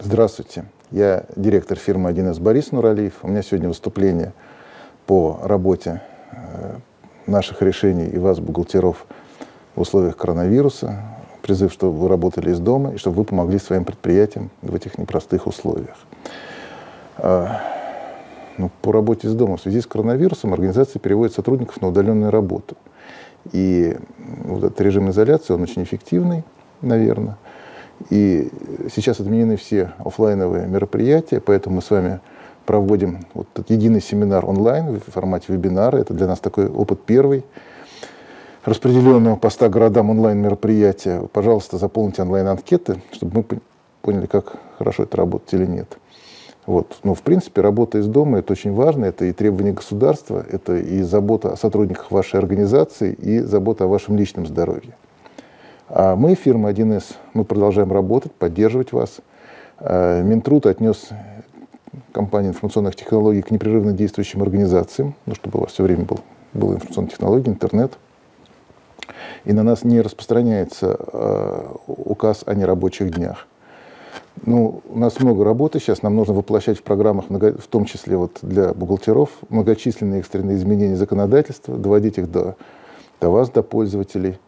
Здравствуйте. Я директор фирмы 1С Борис Нуралиев. У меня сегодня выступление по работе э, наших решений и вас, бухгалтеров, в условиях коронавируса. Призыв, чтобы вы работали из дома и чтобы вы помогли своим предприятиям в этих непростых условиях. Э, ну, по работе из дома в связи с коронавирусом организация переводит сотрудников на удаленную работу. И вот этот режим изоляции, он очень эффективный, наверное. И сейчас отменены все офлайновые мероприятия, поэтому мы с вами проводим вот этот единый семинар онлайн в формате вебинара. Это для нас такой опыт первый. Распределенного по 100 городам онлайн-мероприятия. Пожалуйста, заполните онлайн-анкеты, чтобы мы поняли, как хорошо это работает или нет. Вот. Но, в принципе, работа из дома – это очень важно. Это и требования государства, это и забота о сотрудниках вашей организации, и забота о вашем личном здоровье. А мы, фирма 1С, мы продолжаем работать, поддерживать вас. А Минтруд отнес компанию информационных технологий к непрерывно действующим организациям, ну, чтобы у вас все время был, был информационные технологии, интернет. И на нас не распространяется э, указ о нерабочих днях. Ну, у нас много работы сейчас, нам нужно воплощать в программах, в том числе вот для бухгалтеров, многочисленные экстренные изменения законодательства, доводить их до, до вас, до пользователей.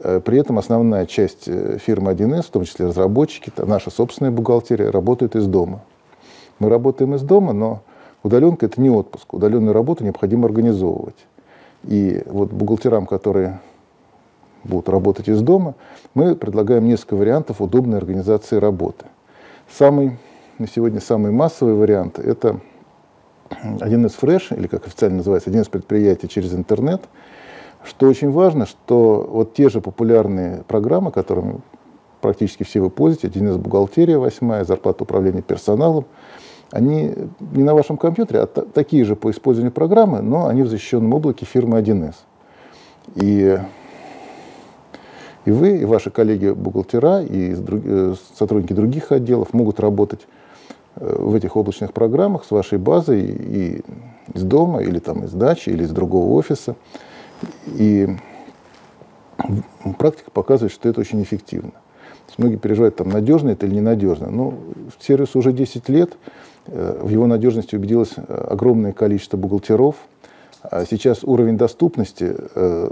Э, при этом основная часть э, фирмы 1С, в том числе разработчики, наша собственная бухгалтерия, работает из дома. Мы работаем из дома, но удаленка – это не отпуск. Удаленную работу необходимо организовывать. И вот бухгалтерам, которые будут работать из дома, мы предлагаем несколько вариантов удобной организации работы. Самый, на сегодня самый массовый вариант – это 1С Fresh, или как официально называется, 1С предприятий через интернет – что очень важно, что вот те же популярные программы, которыми практически все вы пользуетесь, один из бухгалтерия восьмая, зарплата управления персоналом, они не на вашем компьютере, а такие же по использованию программы, но они в защищенном облаке фирмы 1С. И, и вы, и ваши коллеги-бухгалтера, и э, сотрудники других отделов могут работать э, в этих облачных программах с вашей базой и из дома, или там из дачи, или из другого офиса. И практика показывает, что это очень эффективно. Многие переживают, там, надежно это или ненадежно. Но сервис уже 10 лет, э, в его надежности убедилось э, огромное количество бухгалтеров. А сейчас уровень доступности э,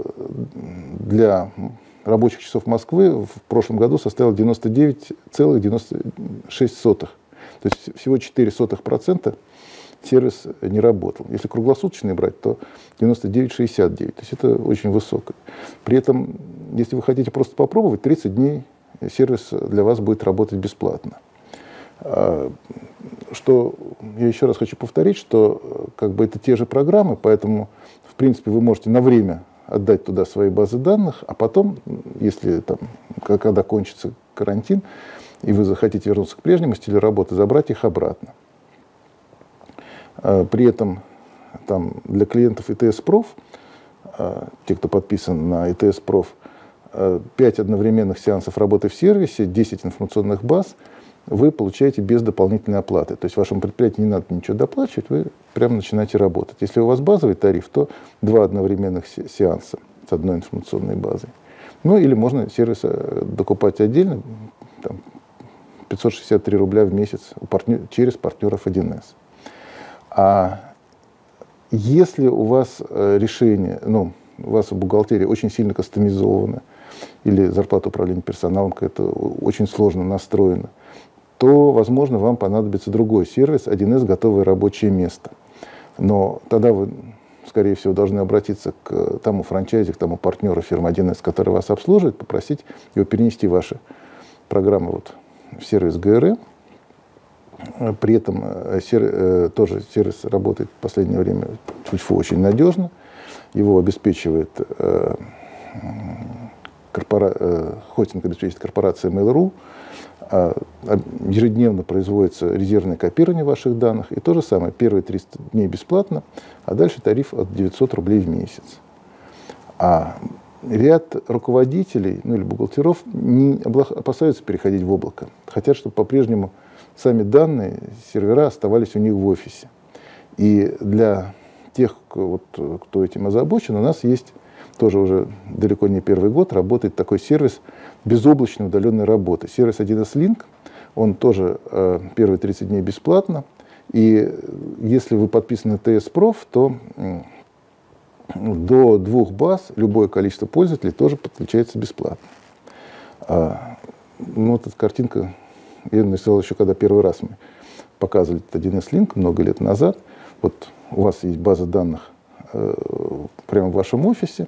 для рабочих часов Москвы в прошлом году составил 99,96. То есть всего 0,04% сервис не работал. Если круглосуточный брать, то 99,69. То есть это очень высоко. При этом, если вы хотите просто попробовать, 30 дней сервис для вас будет работать бесплатно. А, что я еще раз хочу повторить, что как бы это те же программы, поэтому в принципе вы можете на время отдать туда свои базы данных, а потом, если там, когда кончится карантин, и вы захотите вернуться к прежнему стилю работы, забрать их обратно. А, при этом там, для клиентов ИТС Проф, а, те, кто подписан на ИТС Проф, 5 одновременных сеансов работы в сервисе, 10 информационных баз вы получаете без дополнительной оплаты. То есть вашему предприятию не надо ничего доплачивать, вы прямо начинаете работать. Если у вас базовый тариф, то два одновременных сеанса с одной информационной базой. Ну или можно сервис э, докупать отдельно, там, 563 рубля в месяц партнер, через партнеров 1С. А если у вас э, решение, ну, у вас бухгалтерия очень сильно кастомизована, или зарплата управления персоналом какая-то очень сложно настроена, то, возможно, вам понадобится другой сервис, 1С готовое рабочее место. Но тогда вы, скорее всего, должны обратиться к тому франчайзе, к тому партнеру фирмы 1С, который вас обслуживает, попросить его перенести ваши программы вот в сервис ГРМ, при этом э, сер, э, тоже сервис работает в последнее время тьфу, очень надежно. Его обеспечивает э, корпора, э, хостинг обеспечивает корпорация Mail.ru. А ежедневно производится резервное копирование ваших данных. И то же самое, первые 300 дней бесплатно, а дальше тариф от 900 рублей в месяц. А ряд руководителей, ну или бухгалтеров, не опасаются переходить в облако. Хотят, чтобы по-прежнему сами данные, сервера оставались у них в офисе. И для тех, вот, кто этим озабочен, у нас есть тоже уже далеко не первый год, работает такой сервис безоблачной удаленной работы. Сервис 1С Link Он тоже э, первые 30 дней бесплатно. И если вы подписаны на ТС-проф, то до двух баз любое количество пользователей тоже подключается бесплатно. А, ну, вот эта картинка я нарисовал еще, когда первый раз мы показывали этот 1С Link много лет назад. Вот у вас есть база данных э, прямо в вашем офисе.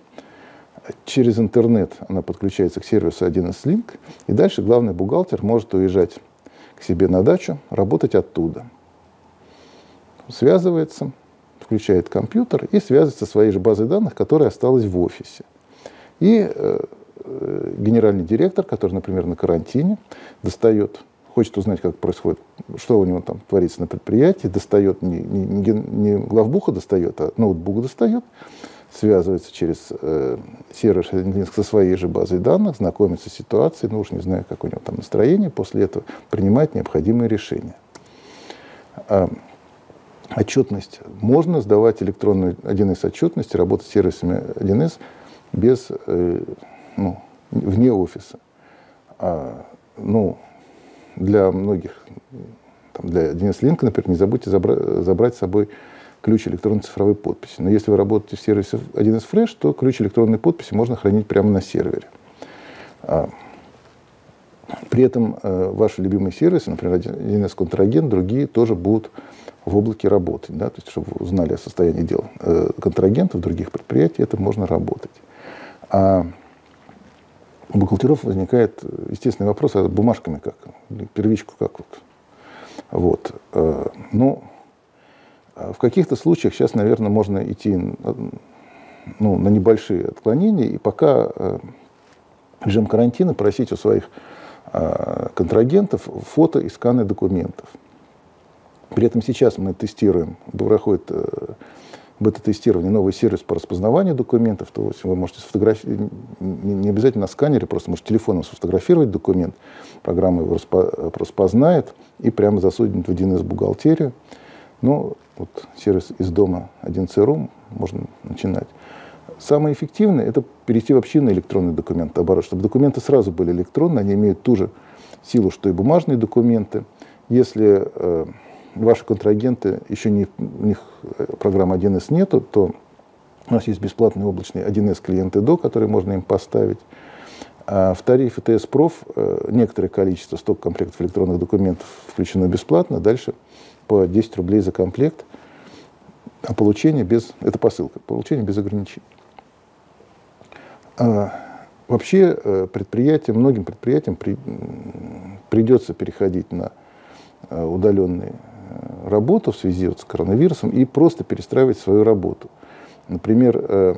Через интернет она подключается к сервису 1С Link. И дальше главный бухгалтер может уезжать к себе на дачу, работать оттуда. Связывается, включает компьютер и связывается со своей же базой данных, которая осталась в офисе. И э, э, генеральный директор, который, например, на карантине, достает, хочет узнать, как происходит, что у него там творится на предприятии, достает, не, не, не главбуха достает, а ноутбук достает, связывается через э, сервер со своей же базой данных, знакомится с ситуацией, ну уж не знаю, как у него там настроение, после этого принимает необходимые решения. А, отчетность. Можно сдавать электронную 1С отчетность, работать с сервисами 1С без, э, ну, вне офиса. А, ну, для многих, там, для 1С Link, например, не забудьте забра- забрать с собой ключ электронной цифровой подписи. Но если вы работаете в сервисе 1С Fresh, то ключ электронной подписи можно хранить прямо на сервере. А, при этом э, ваши любимые сервисы, например, 1С Контрагент, другие тоже будут в облаке работать, да, то есть, чтобы вы узнали о состоянии дел э, контрагентов, других предприятий, это можно работать. А у бухгалтеров возникает естественный вопрос, а бумажками как, первичку как вот. Вот. Э, ну, в каких-то случаях сейчас, наверное, можно идти ну, на небольшие отклонения, и пока э, режим карантина просить у своих э, контрагентов фото и сканы документов. При этом сейчас мы тестируем, проходит э, бета-тестирование, новый сервис по распознаванию документов, то есть вы можете сфотографировать, не обязательно на сканере, просто можете телефоном сфотографировать документ, программа его распознает и прямо засунет в 1С бухгалтерию. Ну, вот сервис из дома 1С.ру можно начинать. Самое эффективное – это перейти вообще на электронный документ, оборот, чтобы документы сразу были электронные, они имеют ту же силу, что и бумажные документы. Если э, ваши контрагенты, еще не, у них э, программы 1С нету, то у нас есть бесплатный облачный 1С клиент ИДО, который можно им поставить. А в тарифе ТС Проф э, некоторое количество сток комплектов электронных документов включено бесплатно, дальше по 10 рублей за комплект, а получение без, это посылка, получение без ограничений. А, вообще э, предприятиям, многим предприятиям при, придется переходить на удаленные работу в связи вот с коронавирусом и просто перестраивать свою работу. Например, э,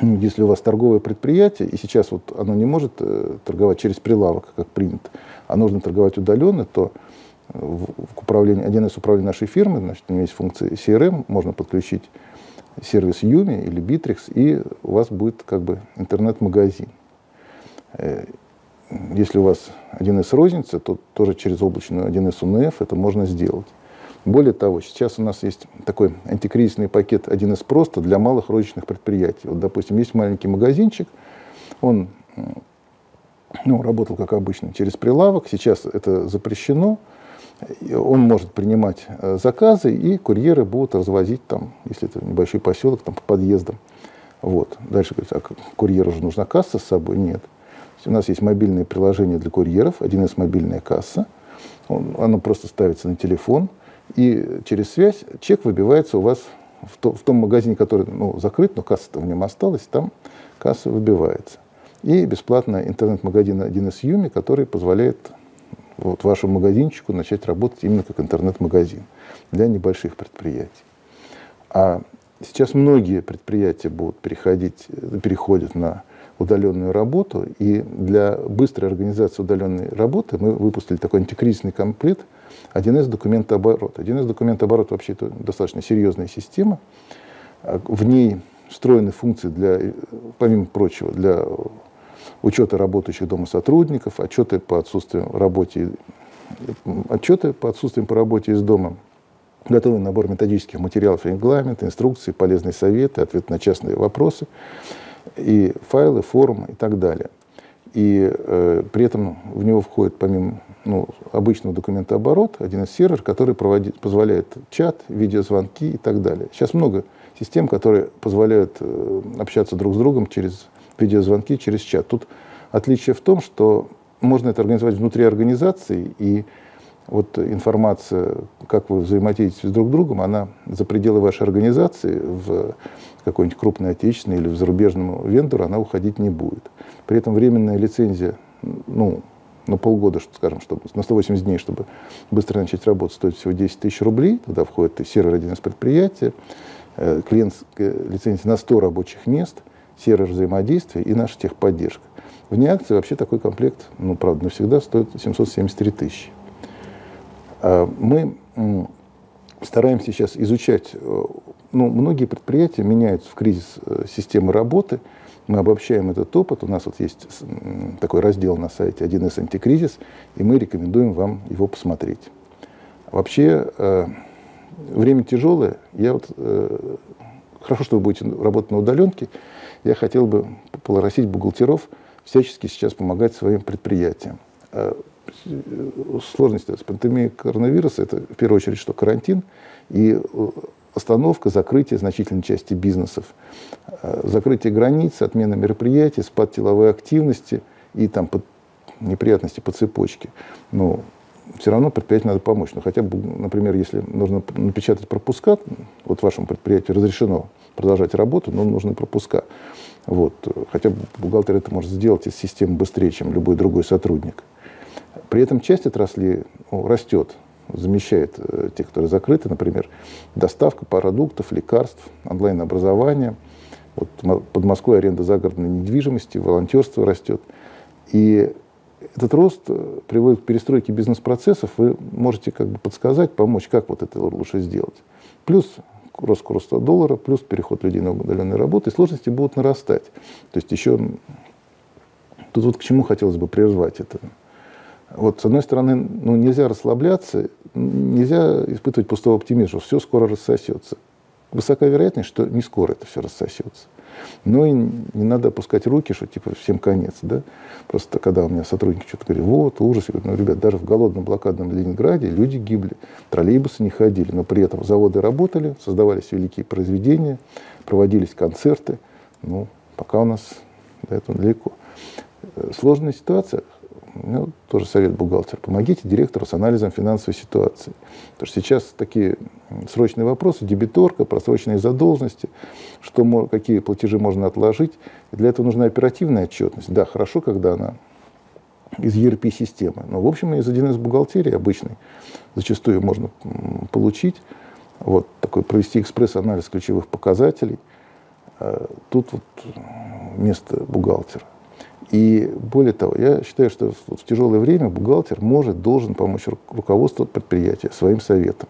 ну, если у вас торговое предприятие, и сейчас вот оно не может э, торговать через прилавок, как принято, а нужно торговать удаленно, то в, управлении, один из управлений нашей фирмы, значит, у него есть функция CRM, можно подключить сервис Юми или Bittrex, и у вас будет как бы интернет-магазин если у вас 1С розница, то тоже через облачную 1С УНФ это можно сделать. Более того, сейчас у нас есть такой антикризисный пакет 1С просто для малых розничных предприятий. Вот, допустим, есть маленький магазинчик, он ну, работал как обычно через прилавок, сейчас это запрещено, он может принимать э, заказы, и курьеры будут развозить там, если это небольшой поселок, там по подъездам. Вот. Дальше говорится, а курьеру же нужна касса с собой? Нет. У нас есть мобильное приложение для курьеров, один из мобильная касса. Он, оно просто ставится на телефон, и через связь чек выбивается у вас в, то, в том магазине, который ну, закрыт, но касса-то в нем осталась, там касса выбивается. И бесплатно интернет-магазин 1С Юми, который позволяет вот, вашему магазинчику начать работать именно как интернет-магазин для небольших предприятий. А сейчас многие предприятия будут переходить, переходят на удаленную работу. И для быстрой организации удаленной работы мы выпустили такой антикризисный комплект 1С документооборот. 1С документооборот вообще это достаточно серьезная система. В ней встроены функции для, помимо прочего, для учета работающих дома сотрудников, отчеты по отсутствию работе, отчеты по отсутствиям по работе из дома, готовый набор методических материалов, регламент, инструкции, полезные советы, ответ на частные вопросы и файлы, форумы и так далее. И э, при этом в него входит помимо ну, обычного документооборот, один из серверов, который проводит, позволяет чат, видеозвонки и так далее. Сейчас много систем, которые позволяют э, общаться друг с другом через видеозвонки, через чат. Тут отличие в том, что можно это организовать внутри организации, и вот информация, как вы взаимодействуете с друг другом, она за пределы вашей организации в какой-нибудь крупной отечественной или в зарубежному вендору, она уходить не будет. При этом временная лицензия, ну, на полгода, скажем, чтобы, на 180 дней, чтобы быстро начать работать, стоит всего 10 тысяч рублей. Туда входит и сервер 1С предприятия, э, клиентская лицензия на 100 рабочих мест, сервер взаимодействия и наша техподдержка. Вне акции вообще такой комплект, ну, правда, навсегда стоит 773 тысячи. А мы стараемся сейчас изучать, э, ну, многие предприятия меняют в кризис э, системы работы – мы обобщаем этот опыт. У нас вот есть такой раздел на сайте 1С антикризис, и мы рекомендуем вам его посмотреть. Вообще, э, время тяжелое. Я вот, хорошо, что вы будете работать на удаленке. Я хотел бы попросить бухгалтеров всячески сейчас помогать своим предприятиям. Э, сложность с пандемией коронавируса – это в первую очередь что карантин, и остановка, закрытие значительной части бизнесов, э, закрытие границ, отмена мероприятий, спад деловой активности и там под, неприятности по цепочке. Но все равно предприятию надо помочь. Ну, хотя бы, например, если нужно напечатать пропуска, вот вашему предприятию разрешено продолжать работу, но нужны пропуска. Вот. Хотя бы бухгалтер это может сделать из системы быстрее, чем любой другой сотрудник. При этом часть отрасли ну, растет замещает э, тех, которые закрыты, например, доставка продуктов, лекарств, онлайн-образование. Вот под Москвой аренда загородной недвижимости, волонтерство растет. И этот рост э, приводит к перестройке бизнес-процессов. Вы можете как бы подсказать, помочь, как вот это лучше сделать. Плюс рост курса доллара, плюс переход людей на удаленную работу, и сложности будут нарастать. То есть еще тут вот к чему хотелось бы прервать это. Вот, с одной стороны, ну, нельзя расслабляться, нельзя испытывать пустого оптимизма, все скоро рассосется. Высока вероятность, что не скоро это все рассосется. Но и не надо опускать руки, что типа всем конец. Да? Просто когда у меня сотрудники что-то говорят, вот, ужас. Я говорю, ну, ребят, даже в голодном блокадном Ленинграде люди гибли, троллейбусы не ходили, но при этом заводы работали, создавались великие произведения, проводились концерты. Ну, пока у нас до этого далеко. Э, сложная ситуация, ну, тоже совет бухгалтера. Помогите директору с анализом финансовой ситуации. Потому что сейчас такие срочные вопросы, дебиторка, просроченные задолженности, что, какие платежи можно отложить. Для этого нужна оперативная отчетность. Да, хорошо, когда она из ERP-системы. Но, в общем, из 1С бухгалтерии обычной зачастую можно получить. Вот такой провести экспресс-анализ ключевых показателей. А тут вот место бухгалтера. И более того, я считаю, что в, тяжелое время бухгалтер может, должен помочь руководству предприятия своим советом.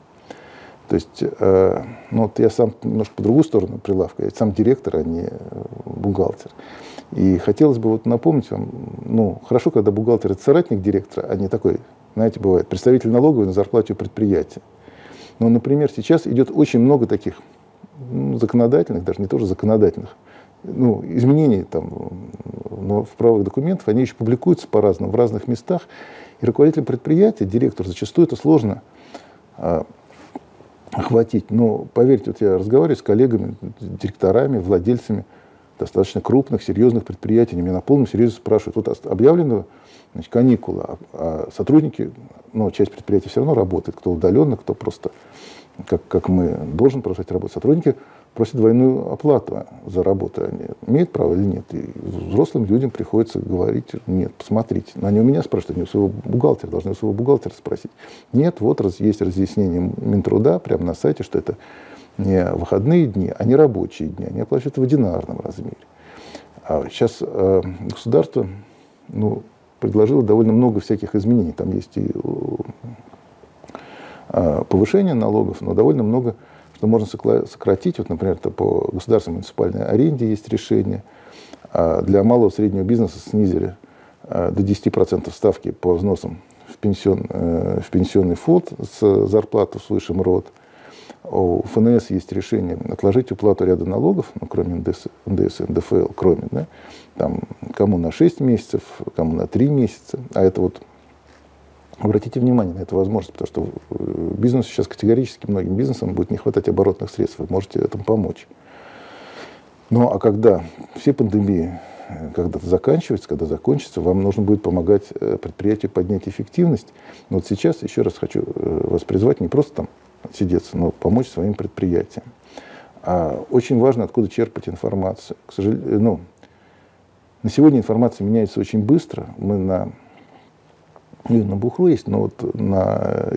То есть, э, ну вот я сам немножко по другую сторону прилавка, я сам директор, а не бухгалтер. И хотелось бы вот напомнить вам, ну, хорошо, когда бухгалтер это соратник директора, а не такой, знаете, бывает, представитель налоговой на зарплате предприятия. Но, например, сейчас идет очень много таких ну, законодательных, даже не тоже законодательных, ну, изменений там, но в правовых документах, они еще публикуются по-разному, в разных местах. И руководитель предприятия, директор, зачастую это сложно а, охватить. Но поверьте, вот я разговариваю с коллегами, директорами, владельцами достаточно крупных, серьезных предприятий. Они меня на полном серьезе спрашивают, вот объявлено значит, каникулы, а, а сотрудники, ну, часть предприятий все равно работает, кто удаленно, кто просто, как, как мы, должен продолжать работать. Сотрудники просят двойную оплату за работу. Они имеют право или нет? И взрослым людям приходится говорить, нет, посмотрите. Но они у меня спрашивают, они у своего бухгалтера, должны у своего бухгалтера спросить. Нет, вот раз, есть разъяснение Минтруда прямо на сайте, что это не выходные дни, а не рабочие дни. Они оплачивают в одинарном размере. А сейчас э, государство ну, предложило довольно много всяких изменений. Там есть и э, повышение налогов, но довольно много что можно сократить. Вот, например, это по государственной муниципальной аренде есть решение. А для малого и среднего бизнеса снизили а, до 10% ставки по взносам в, пенсион, э, в пенсионный фонд с зарплату свыше МРОД. У ФНС есть решение отложить уплату ряда налогов, ну, кроме НДС, НДС НДФЛ, кроме, да, там, кому на 6 месяцев, кому на 3 месяца. А это вот, обратите внимание на эту возможность, потому что э, бизнесу сейчас категорически, многим бизнесам будет не хватать оборотных средств. Вы можете этому помочь. Ну, а когда все пандемии э, когда-то заканчиваются, когда закончится, вам нужно будет помогать э, предприятию поднять эффективность. Но вот сейчас еще раз хочу вас призвать не просто там отсидеться, но помочь своим предприятиям. А очень важно, откуда черпать информацию. К сожалению, ну, на сегодня информация меняется очень быстро. Мы на, ну, на Бухру есть, но вот на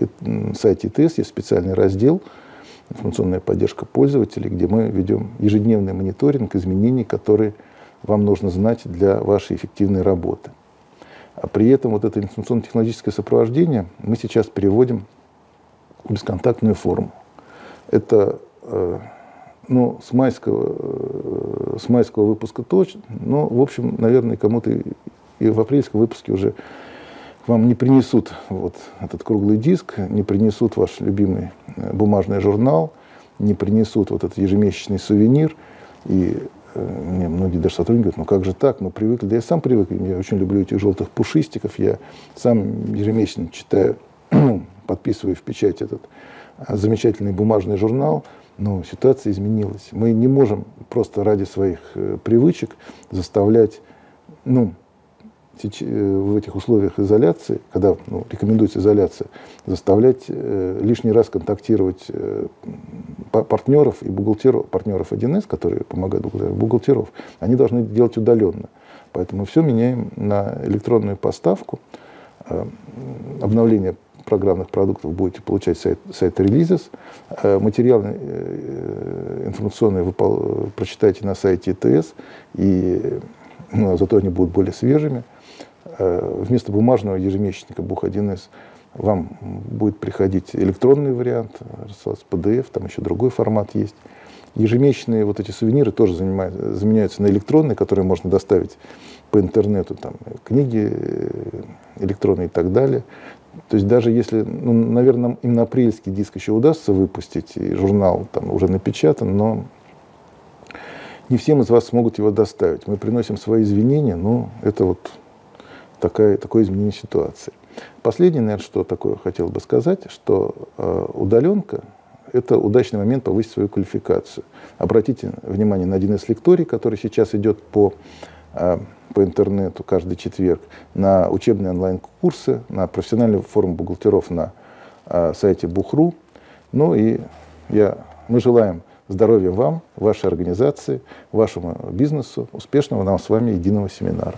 сайте ИТС есть специальный раздел информационная поддержка пользователей, где мы ведем ежедневный мониторинг изменений, которые вам нужно знать для вашей эффективной работы. А при этом вот это информационно-технологическое сопровождение мы сейчас переводим бесконтактную форму. Это э, ну, с, майского, э, с майского выпуска точно, но, в общем, наверное, кому-то и в апрельском выпуске уже вам не принесут вот этот круглый диск, не принесут ваш любимый э, бумажный журнал, не принесут вот этот ежемесячный сувенир. И э, мне многие даже сотрудники говорят, ну как же так, мы привыкли, да я сам привык, я очень люблю этих желтых пушистиков, я сам ежемесячно читаю подписываю в печать этот а, замечательный бумажный журнал, но ситуация изменилась. Мы не можем просто ради своих э, привычек заставлять, ну, э, в этих условиях изоляции, когда ну, рекомендуется изоляция, заставлять э, лишний раз контактировать э, партнеров и бухгалтеров, партнеров 1С, которые помогают бухгалтерам, бухгалтеров, они должны делать удаленно. Поэтому все меняем на электронную поставку, э, обновление программных продуктов будете получать сайт, сайт релизес. Э, материалы э, информационные вы прочитаете на сайте ИТС, и ну, зато они будут более свежими. Э, вместо бумажного ежемесячника Бух-1С вам будет приходить электронный вариант, PDF, там еще другой формат есть. Ежемесячные вот эти сувениры тоже заменяются на электронные, которые можно доставить по интернету, там, книги электронные и так далее. То есть даже если, ну, наверное, именно апрельский диск еще удастся выпустить, и журнал там уже напечатан, но не всем из вас смогут его доставить. Мы приносим свои извинения, но это вот такая, такое изменение ситуации. Последнее, наверное, что такое хотел бы сказать, что э, удаленка – это удачный момент повысить свою квалификацию. Обратите внимание на один из лекторий, который сейчас идет по э, по интернету каждый четверг, на учебные онлайн-курсы, на профессиональный форум бухгалтеров на э, сайте Бухру. Ну и я, мы желаем здоровья вам, вашей организации, вашему бизнесу, успешного нам с вами единого семинара.